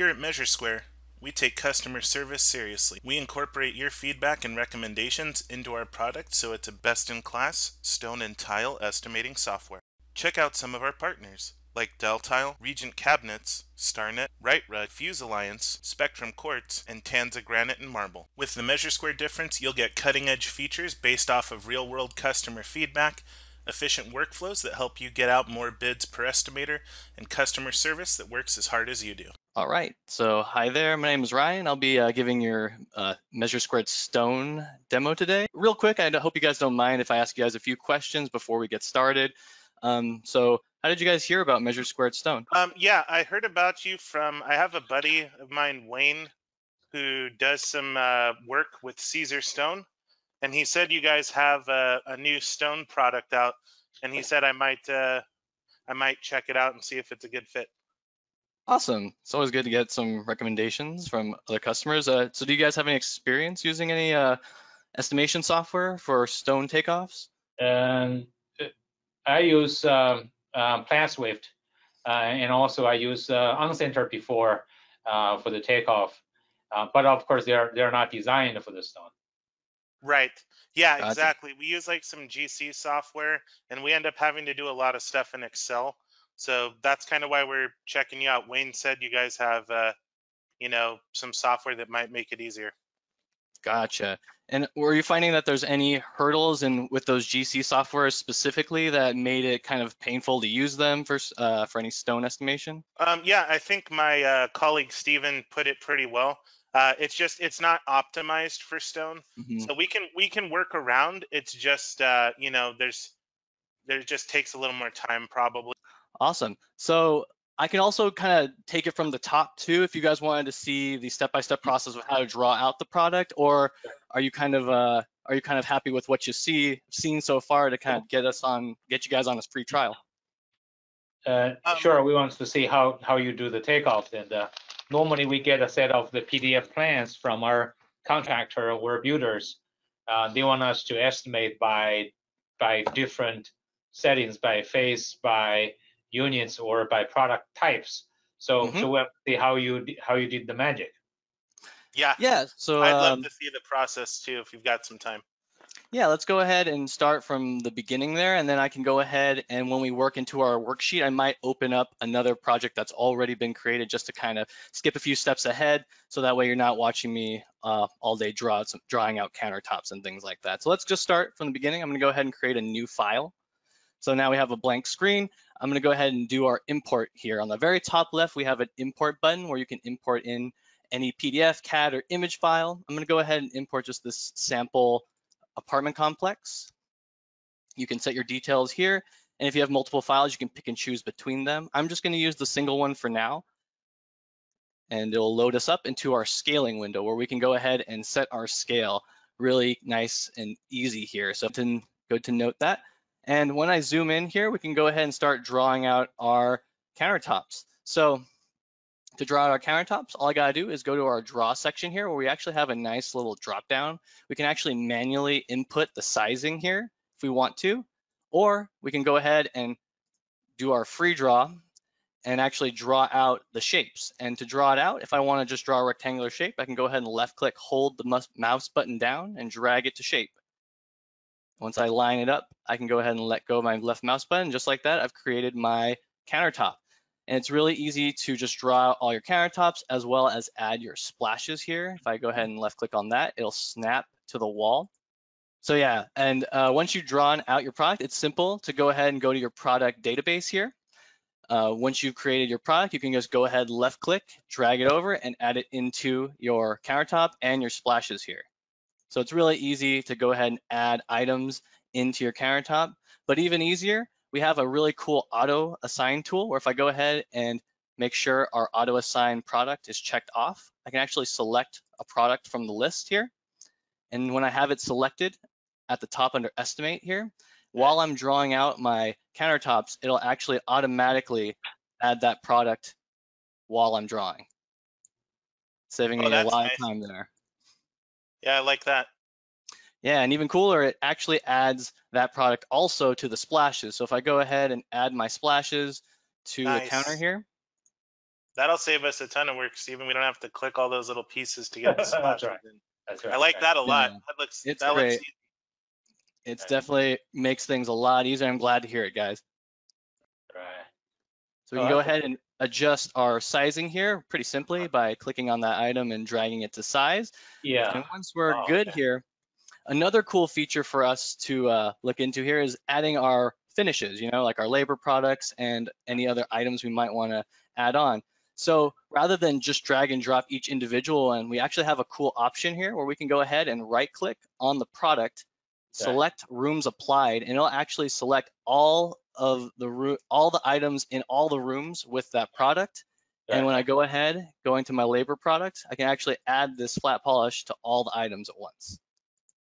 Here at Measure Square, we take customer service seriously. We incorporate your feedback and recommendations into our product so it's a best in class stone and tile estimating software. Check out some of our partners like Daltile, Regent Cabinets, Starnet, RightRug, Fuse Alliance, Spectrum Quartz, and Tanza Granite and Marble. With the Measure Square difference, you'll get cutting edge features based off of real world customer feedback, efficient workflows that help you get out more bids per estimator, and customer service that works as hard as you do. All right, so hi there, my name is Ryan. I'll be uh, giving your uh, Measure Square Stone demo today. Real quick, I hope you guys don't mind if I ask you guys a few questions before we get started. Um, so how did you guys hear about Measure Square Stone? Um, yeah, I heard about you from, I have a buddy of mine, Wayne, who does some uh, work with Caesarstone. And he said you guys have a, a new stone product out. And he said I might, uh, I might check it out and see if it's a good fit. Awesome. It's always good to get some recommendations from other customers. Uh, so do you guys have any experience using any uh, estimation software for stone takeoffs? Um, I use um, uh, PlanSwift, uh, and also I use uh, On Center before uh, for the takeoff. Uh, but of course, they're they're not designed for the stone. Right. Yeah, Gotcha. exactly. We use like some GC software and we end up having to do a lot of stuff in Excel. So that's kind of why we're checking you out. Wayne said you guys have, uh, you know, some software that might make it easier. Gotcha. And were you finding that there's any hurdles in with those GC softwares specifically that made it kind of painful to use them for uh, for any stone estimation? Um, yeah, I think my uh, colleague Steven put it pretty well. Uh, it's just it's not optimized for stone, Mhm. so we can we can work around. It's just uh, you know there's there just takes a little more time probably. Awesome. So I can also kind of take it from the top too, if you guys wanted to see the step-by-step process of how to draw out the product, or are you kind of uh, are you kind of happy with what you see seen so far to kind of get us on get you guys on this free trial? Uh, Um, sure, we want to see how how you do the takeoff. And uh, normally we get a set of the PDF plans from our contractor or builders. Uh, they want us to estimate by by different settings, by phase, by units, or by product types. So Mhm. so we have to see how you how you did the magic. Yeah, Yeah. So I'd um, love to see the process too if you've got some time. Yeah, let's go ahead and start from the beginning there, and then I can go ahead and when we work into our worksheet, I might open up another project that's already been created just to kind of skip a few steps ahead, so that way you're not watching me uh, all day draw drawing out countertops and things like that. So let's just start from the beginning. I'm gonna go ahead and create a new file. So now we have a blank screen. I'm gonna go ahead and do our import here. On the very top left, we have an import button where you can import in any PDF, CAD, or image file. I'm gonna go ahead and import just this sample apartment complex. You can set your details here. And if you have multiple files, you can pick and choose between them. I'm just gonna use the single one for now. And it'll load us up into our scaling window where we can go ahead and set our scale really nice and easy here. So good to note that. And when I zoom in here, we can go ahead and start drawing out our countertops. So to draw out our countertops, all I gotta do is go to our draw section here where we actually have a nice little drop down. We can actually manually input the sizing here if we want to, or we can go ahead and do our free draw and actually draw out the shapes. And to draw it out, if I wanna just draw a rectangular shape, I can go ahead and left click, hold the mouse button down and drag it to shape. Once I line it up, I can go ahead and let go of my left mouse button. Just like that, I've created my countertop. And it's really easy to just draw all your countertops as well as add your splashes here. If I go ahead and left click on that, it'll snap to the wall. So yeah, and uh, once you've drawn out your product, it's simple to go ahead and go to your product database here. Uh, once you've created your product, you can just go ahead, left click, drag it over and add it into your countertop and your splashes here. So it's really easy to go ahead and add items into your countertop, but even easier, we have a really cool auto assign tool where if I go ahead and make sure our auto assign product is checked off, I can actually select a product from the list here. And when I have it selected at the top under estimate here, while I'm drawing out my countertops, it'll actually automatically add that product while I'm drawing, saving Oh, me a lot nice. of time there. Yeah, I like that. Yeah, and even cooler, it actually adds that product also to the splashes. So if I go ahead and add my splashes to the counter here, That'll save us a ton of work, Stephen. We don't have to click all those little pieces to get the That's splashes right. in. Right. I like that a lot. Yeah. That looks It's that great. looks easy. It's Right. definitely makes things a lot easier. I'm glad to hear it, guys. Right. So we Oh, can go that's ahead and adjust our sizing here pretty simply by clicking on that item and dragging it to size. Yeah. And once we're Oh, good okay. here, another cool feature for us to uh, look into here is adding our finishes, you know, like our labor products and any other items we might want to add on. So rather than just drag and drop each individual one, we actually have a cool option here where we can go ahead and right click on the product, Okay. select rooms applied, and it'll actually select all of the all the items in all the rooms with that product. And when I go ahead, go into my labor product, I can actually add this flat polish to all the items at once.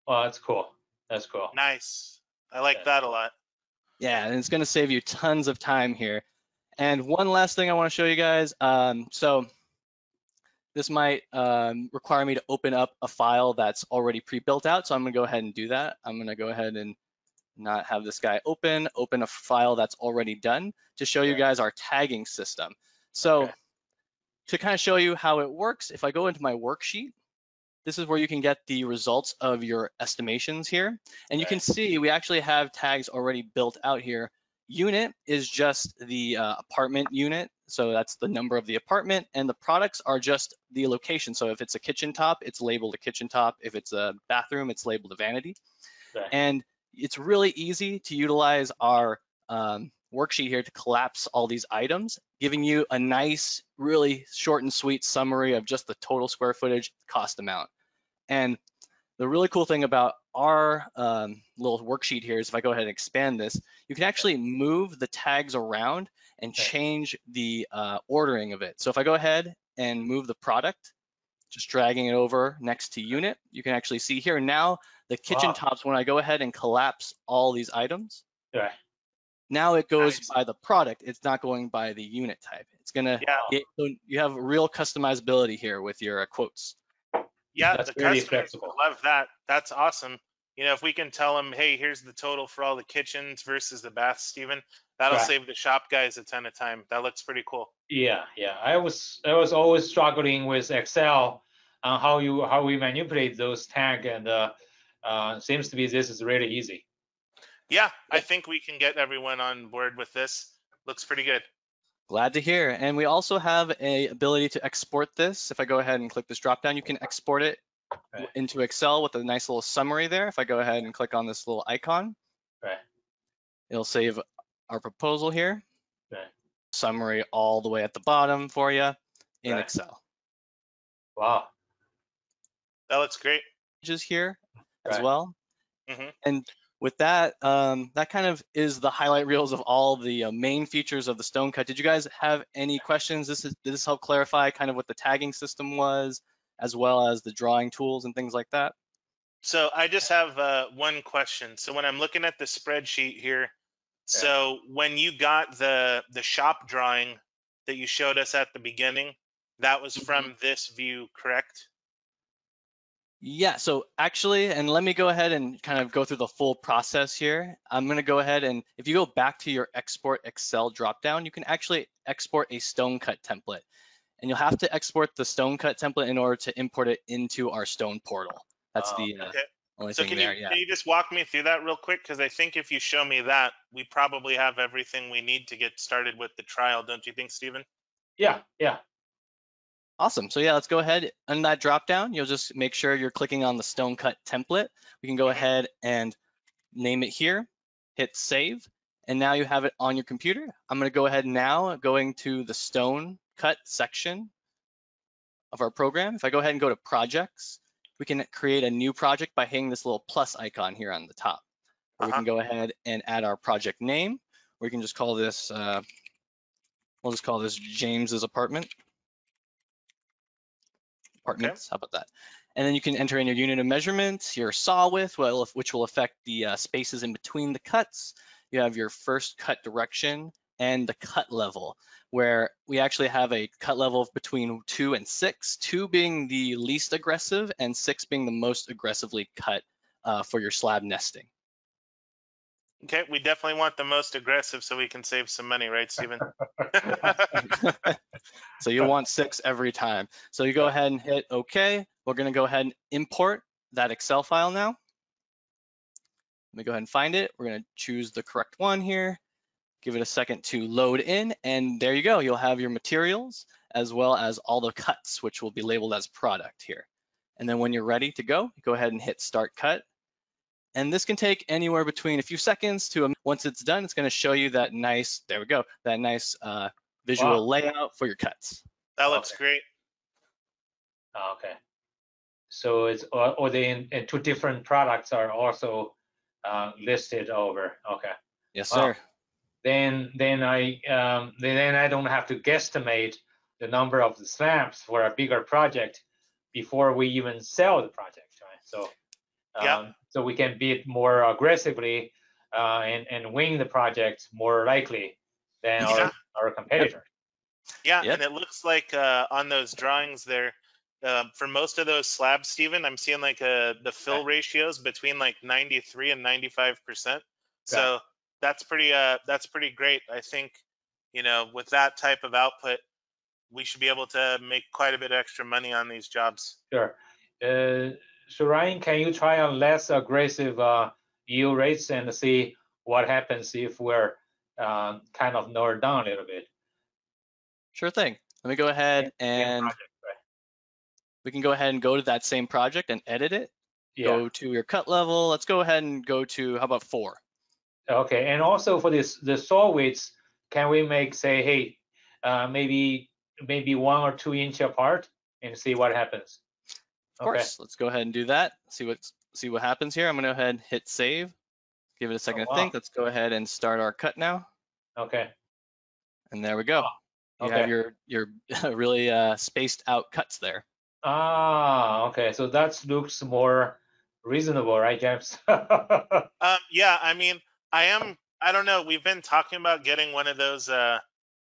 Well, that's cool. That's cool. Nice. I like Yeah. that a lot. Yeah, and it's gonna save you tons of time here. And one last thing I wanna show you guys. Um, so this might um, require me to open up a file that's already pre-built out. So I'm gonna go ahead and do that. I'm gonna go ahead and not have this guy open, open a file that's already done to show you guys our tagging system. So Okay. to kind of show you how it works, if I go into my worksheet, this is where you can get the results of your estimations here. And you can see we actually have tags already built out here. Unit is just the uh, apartment unit. So that's the number of the apartment and the products are just the location. So if it's a kitchen top, it's labeled a kitchen top. If it's a bathroom, it's labeled a vanity. Right. And it's really easy to utilize our um, worksheet here to collapse all these items, giving you a nice, really short and sweet summary of just the total square footage cost amount. And the really cool thing about our um, little worksheet here is if I go ahead and expand this, you can actually move the tags around and change the uh, ordering of it. So if I go ahead and move the product, just dragging it over next to unit, you can actually see here now the kitchen Wow. tops, when I go ahead and collapse all these items, now it goes Nice. by the product. It's not going by the unit type. It's gonna, Yeah. it- you have real customizability here with your uh, quotes. Yeah, That's the very customers flexible. love that. That's awesome. You know, if we can tell them, hey, here's the total for all the kitchens versus the baths, Stephen, that'll Right. save the shop guys a ton of time. That looks pretty cool. Yeah, yeah. I was I was always struggling with Excel on how you how we manipulate those tag and uh, uh, seems to be this is really easy. Yeah, I think we can get everyone on board with this. Looks pretty good. Glad to hear. And we also have a ability to export this. If I go ahead and click this drop down, you can export it Right. into Excel with a nice little summary there. If I go ahead and click on this little icon, Right. it'll save our proposal here. Right. Summary all the way at the bottom for you in Right. Excel. Wow. That looks great. Pages here as Right. well. Mhm. And with that, um, that kind of is the highlight reels of all the uh, main features of the Stone Cut. Did you guys have any questions? This is, did this help clarify kind of what the tagging system was, as well as the drawing tools and things like that? So I just have uh, one question. So when I'm looking at the spreadsheet here, so when you got the the shop drawing that you showed us at the beginning, that was from this view, correct? Yeah, so actually, and let me go ahead and kind of go through the full process here. I'm gonna go ahead and if you go back to your export Excel dropdown, you can actually export a stone cut template. And you'll have to export the stone cut template in order to import it into our stone portal. That's Oh, the uh, Okay. only So thing can you there, yeah. can you just walk me through that real quick? Because I think if you show me that, we probably have everything we need to get started with the trial, don't you think, Stephen? Yeah, yeah. Awesome. So yeah, let's go ahead on that drop down. You'll just make sure you're clicking on the stone cut template. We can go ahead and name it here, hit save, and now you have it on your computer. I'm going to go ahead now, going to the stone cut section of our program. If I go ahead and go to projects, we can create a new project by hitting this little plus icon here on the top. We Uh-huh. can go ahead and add our project name. We can just call this, uh, we'll just call this James's apartment. Apartments, how about that? And then you can enter in your unit of measurements, your saw width, well, which will affect the uh, spaces in between the cuts. You have your first cut direction and the cut level, where we actually have a cut level of between two and six, two being the least aggressive and six being the most aggressively cut uh, for your slab nesting. Okay, we definitely want the most aggressive so we can save some money, right, Stephen? so you'll want six every time. So you go ahead and hit OK. We're going to go ahead and import that Excel file now. Let me go ahead and find it. We're going to choose the correct one here. Give it a second to load in, and there you go. You'll have your materials as well as all the cuts, which will be labeled as product here. And then when you're ready to go, go ahead and hit Start Cut. And this can take anywhere between a few seconds to a, once it's done, it's going to show you that nice, there we go, that nice uh, visual wow. layout for your cuts. That looks okay. great. Okay. So it's or, or the in, in two different products are also uh, listed over. Okay. Yes, sir. Then then I um, then I don't have to guesstimate the number of the slabs for a bigger project before we even sell the project, right? So um, yeah. so we can bid more aggressively uh, and and win the project more likely than yeah. our, our competitor. Yeah, yep. and it looks like uh, on those drawings there, um, for most of those slabs, Stephen, I'm seeing like a, uh, the fill ratios between like 93 and 95 percent. So that's pretty uh that's pretty great. I think you know with that type of output, we should be able to make quite a bit of extra money on these jobs. Sure. Uh, so Ryan, can you try on less aggressive uh, yield rates and see what happens if we're uh, kind of narrowed down a little bit? Sure thing. Let me go ahead and project, right? we can go ahead and go to that same project and edit it. Yeah. Go to your cut level. Let's go ahead and go to how about four? Okay, and also for this the saw widths, can we make say, hey, uh, maybe maybe one or two inch apart and see what happens? Of course, let's go ahead and do that. See what see what happens here. I'm gonna go ahead and hit save. Give it a second oh, wow. to think. Let's go ahead and start our cut now. Okay. And there we go. You okay. have your your really uh, spaced out cuts there. Ah, okay. So that looks more reasonable, right, James? um, yeah, I mean, I am. I don't know. We've been talking about getting one of those, uh,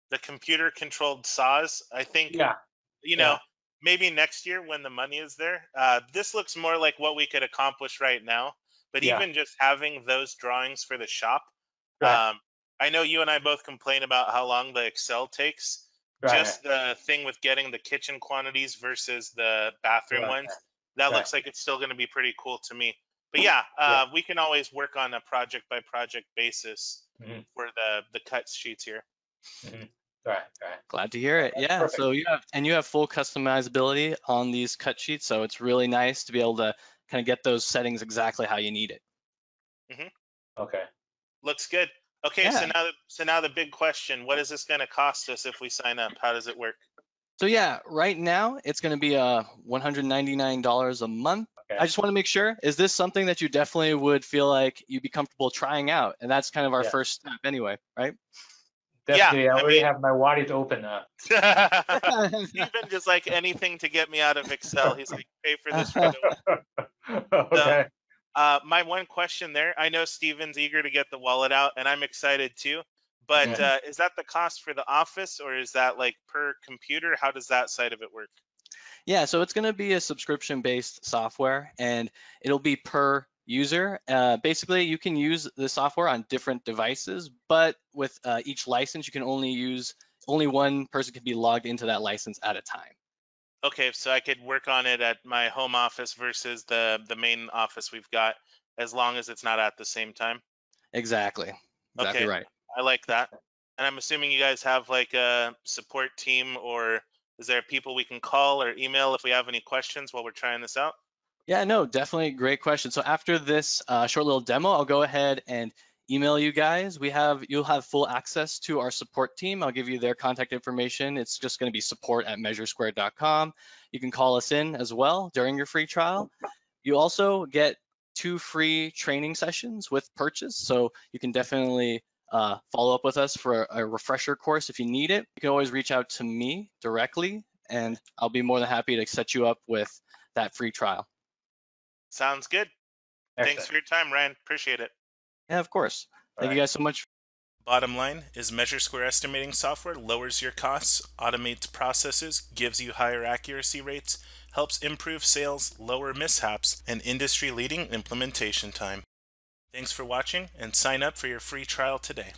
the computer controlled saws. I think. Yeah. You know, yeah. Maybe next year when the money is there. Uh, this looks more like what we could accomplish right now. But yeah. even just having those drawings for the shop, right. um, I know you and I both complain about how long the Excel takes. Right. Just the thing with getting the kitchen quantities versus the bathroom right. ones, that looks like it's still going to be pretty cool to me but yeah, uh, yeah, we can always work on a project by project basis mm-hmm. for the the cut sheets here. Mm-hmm. Right, right. Glad to hear it. That's yeah. Perfect. So you have and you have full customizability on these cut sheets, so it's really nice to be able to kind of get those settings exactly how you need it. Mm-hmm. Okay. Looks good. Okay, yeah. so now so now the big question: What is this going to cost us if we sign up? How does it work? So yeah, right now it's going to be uh, $199 a month. Okay. I just want to make sure, is this something that you definitely would feel like you'd be comfortable trying out? And that's kind of our yeah. first step anyway, right? Definitely, yeah, I already mean, have my wallet open now. Even just like anything to get me out of Excel. He's like, pay for this right okay. So, uh, my one question there, I know Steven's eager to get the wallet out, and I'm excited too. But okay. uh, is that the cost for the office, or is that like per computer? How does that side of it work? Yeah, so it's going to be a subscription-based software, and it'll be per user. Uh, basically, you can use the software on different devices, but with uh, each license, you can only use only one person can be logged into that license at a time. Okay, so I could work on it at my home office versus the the main office we've got, as long as it's not at the same time. Exactly. Exactly okay. right. I like that. And I'm assuming you guys have like a support team or is there people we can call or email if we have any questions while we're trying this out? Yeah, no, definitely great question. So after this uh, short little demo, I'll go ahead and email you guys. We have you'll have full access to our support team. I'll give you their contact information. It's just going to be support at measuresquare.com. You can call us in as well during your free trial. You also get two free training sessions with purchase, so you can definitely uh, follow up with us for a, a, refresher course if you need it. You can always reach out to me directly, and I'll be more than happy to set you up with that free trial. Sounds good. Excellent. Thanks for your time, Ryan. Appreciate it. Yeah, of course. All Thank right. you guys so much. Bottom line is Measure Square estimating software lowers your costs, automates processes, gives you higher accuracy rates, helps improve sales, lower mishaps, and industry leading implementation time. Thanks for watching and sign up for your free trial today.